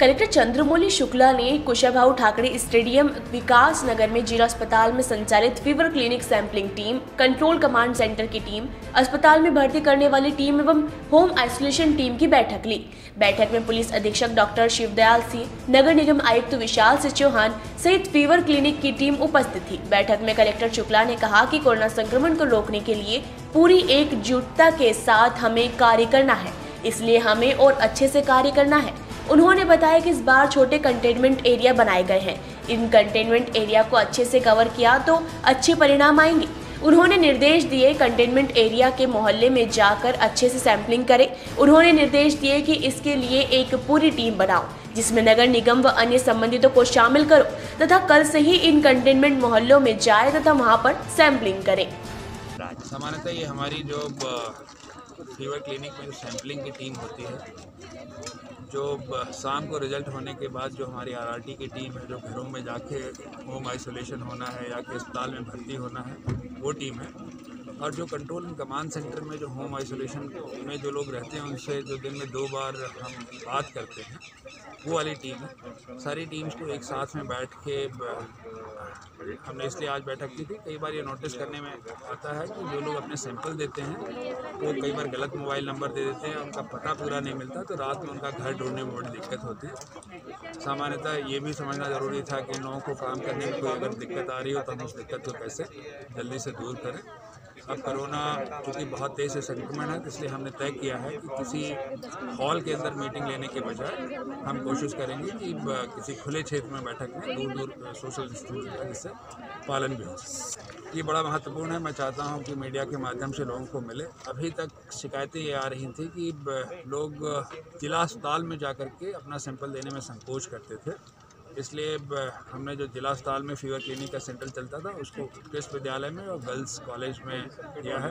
Collector Chandramouli Shukla ने Kushabhau Thackeray stadium Vikas Nagar में जिला अस्पताल में संचालित fever clinic sampling team, control command centre की टीम, अस्पताल में भर्ती करने वाली टीम एवं होम आइसोलेशन टीम की बैठक ली। बैठक में पुलिस अधीक्षक डॉक्टर शिवदयाल सिंह, नगर निगम आयुक्त विशाल सिंह चौहान सहित फीवर क्लिनिक की टीम उपस्थित थी। बैठक में कलेक्टर शुक्ला ने कहा कि कोरोना संक्रमण को रोकने के लिए पूरी एकजुटता के साथ हमें कार्य करना है, इसलिए हमें और अच्छे से कार्य करना है। उन्होंने बताया कि इस बार छोटे कंटेनमेंट एरिया बनाए गए हैं। इन कंटेनमेंट एरिया को अच्छे से कवर किया तो अच्छे परिणाम आएँगे। उन्होंने निर्देश दिए कंटेनमेंट एरिया के मोहल्ले में जाकर अच्छे से सैंपलिंग करें। उन्होंने निर्देश दिए कि इसके लिए एक पूरी टीम बनाओ, जिसमें नगर निगम व अन्य संबंधितों को शामिल करो तथा कल से ही इन कंटेनमेंट मोहल्लों में जाए तथा वहाँ पर सैंपलिंग करें। सामान्यतः ये हमारी जो फीवर क्लिनिक में जो सैम्पलिंग की टीम होती है जो शाम को रिज़ल्ट होने के बाद जो हमारी आरआरटी की टीम है, जो घरों में जाके होम आइसोलेशन होना है या कि अस्पताल में भर्ती होना है, वो टीम है। और जो कंट्रोल एंड कमांड सेंटर में जो होम आइसोलेशन में जो लोग रहते हैं, उनसे जो दिन में दो बार हम बात करते हैं, वो वाली टीम है। सारी टीम्स को एक साथ में बैठ के हमने इसलिए आज बैठक की थी, कई बार ये नोटिस करने में आता है कि जो लोग अपने सैंपल देते हैं, वो कई बार गलत मोबाइल नंबर दे देते हैं, उनका पता पूरा नहीं मिलता तो रात में उनका घर ढूँढने में बड़ी दिक्कत होती है। सामान्यतः ये भी समझना ज़रूरी था कि लोगों को काम करने में कोई अगर दिक्कत आ रही हो तो हम उस दिक्कत को कैसे जल्दी से दूर करें। अब कोरोना चूँकि बहुत तेज़ से संक्रमण है, इसलिए हमने तय किया है कि किसी हॉल के अंदर मीटिंग लेने के बजाय हम कोशिश करेंगे कि किसी खुले क्षेत्र में बैठक में दूर दूर सोशल डिस्टेंसिंग का जिससे पालन भी हो ये बड़ा महत्वपूर्ण है। मैं चाहता हूँ कि मीडिया के माध्यम से लोगों को मिले। अभी तक शिकायतें ये आ रही थी कि लोग जिला अस्पताल में जा कर के अपना सैंपल देने में संकोच करते थे। इसलिए हमने जो जिला अस्पताल में फीवर क्लिनिक का सेंटर चलता था, उसको उत्कृष्ट विद्यालय में और गर्ल्स कॉलेज में दिया है।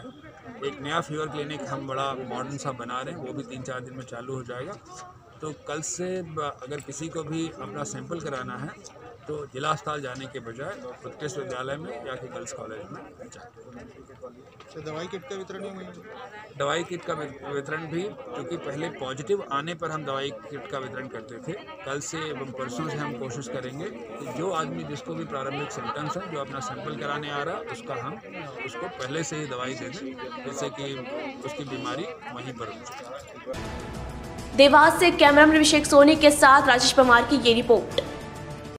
एक नया फीवर क्लिनिक हम बड़ा मॉडर्न सा बना रहे हैं, वो भी तीन चार दिन में चालू हो जाएगा। तो कल से अगर किसी को भी अपना सैंपल कराना है तो जिला अस्पताल जाने के बजाय उत्कृष्ट विद्यालय में या कि गर्ल्स कॉलेज में तो दवाई किट का वितरण दवाई किट का वितरण भी क्योंकि पहले पॉजिटिव आने पर हम दवाई किट का वितरण करते थे। कल से एवं परसों से हम कोशिश करेंगे कि जो आदमी जिसको भी प्रारंभिक सिम्टम्स हैं जो अपना सैंपल कराने आ रहा है उसका हम उसको पहले से ही दवाई दे दें जिससे कि उसकी बीमारी वहीं पर देवास से कैमरा अभिषेक सोनी के साथ राजेश पवार की ये रिपोर्ट।